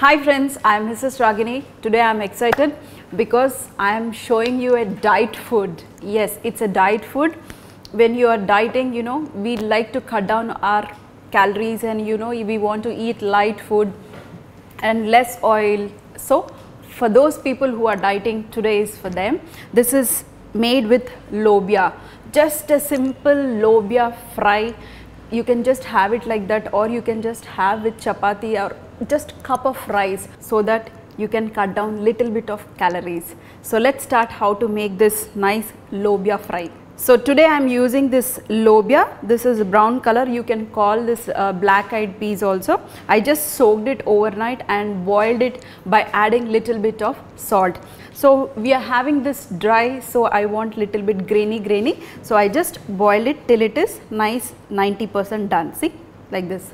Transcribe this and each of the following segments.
Hi friends, I am Mrs. Ragini. Today I am excited because I am showing you a diet food. Yes, it's a diet food. When you are dieting, you know, we like to cut down our calories and you know, we want to eat light food and less oil. So, for those people who are dieting, today is for them. This is made with lobia. Just a simple lobia fry. You can just have it like that or you can just have with chapati or just cup of rice so that you can cut down little bit of calories. So let's start how to make this nice lobia fry. So today I am using this lobia, this is a brown color, you can call this uh, black eyed peas also. I just soaked it overnight and boiled it by adding little bit of salt. So we are having this dry, so I want little bit grainy grainy. So I just boil it till it is nice 90 percent done, see like this.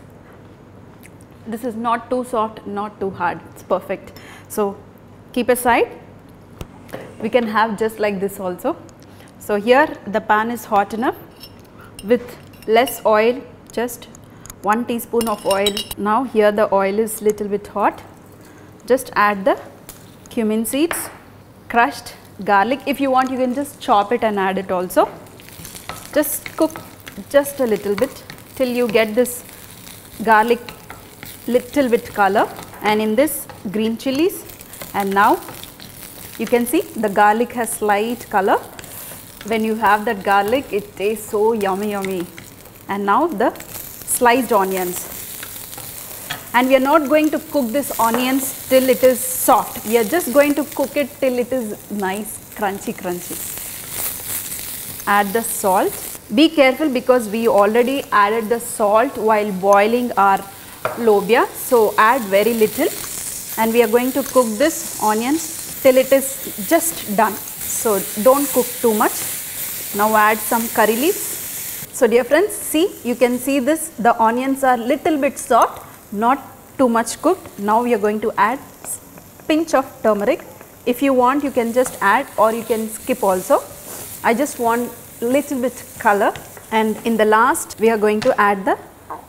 This is not too soft, not too hard, it's perfect. So keep aside, we can have just like this also. So here the pan is hot enough with less oil, just 1 teaspoon of oil. Now here the oil is little bit hot. Just add the cumin seeds, crushed garlic. If you want you can just chop it and add it also. Just cook just a little bit till you get this garlic little bit color and in this green chilies and now you can see the garlic has slight color when you have that garlic it tastes so yummy yummy. And now the sliced onions. And we are not going to cook this onions till it is soft. We are just going to cook it till it is nice crunchy crunchy. Add the salt. Be careful because we already added the salt while boiling our lobia. So add very little. And we are going to cook this onions till it is just done. So don't cook too much now add some curry leaves. So dear friends, see you can see this the onions are little bit soft, not too much cooked. Now we are going to add pinch of turmeric. If you want you can just add or you can skip also. I just want little bit color and in the last we are going to add the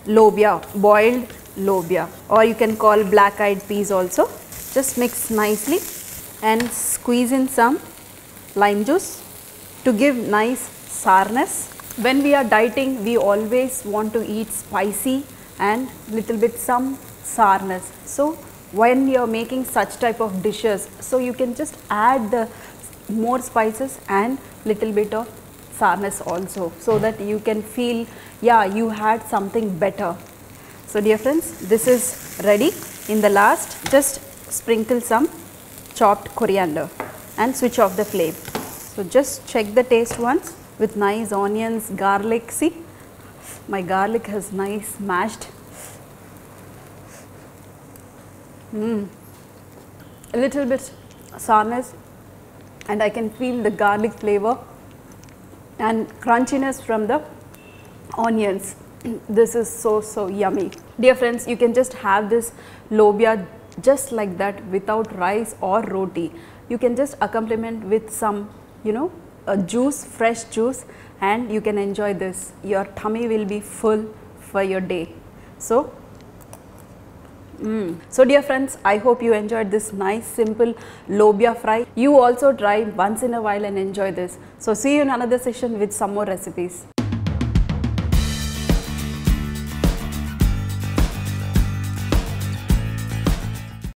lobia, boiled lobia or you can call black eyed peas also. Just mix nicely and squeeze in some lime juice to give nice sourness. When we are dieting, we always want to eat spicy and little bit some sourness. So, when you are making such type of dishes, so you can just add the more spices and little bit of sourness also so that you can feel yeah you had something better. So dear friends this is ready in the last just sprinkle some chopped coriander and switch off the flame. So just check the taste once with nice onions, garlic. See, my garlic has nice mashed. Mm. A little bit sourness and I can feel the garlic flavor and crunchiness from the onions. this is so so yummy. Dear friends, you can just have this lobia just like that without rice or roti. You can just accompaniment with some you know a juice fresh juice and you can enjoy this. Your tummy will be full for your day. So mm. so dear friends i hope you enjoyed this nice simple lobia fry. You also try once in a while and enjoy this. So see you in another session with some more recipes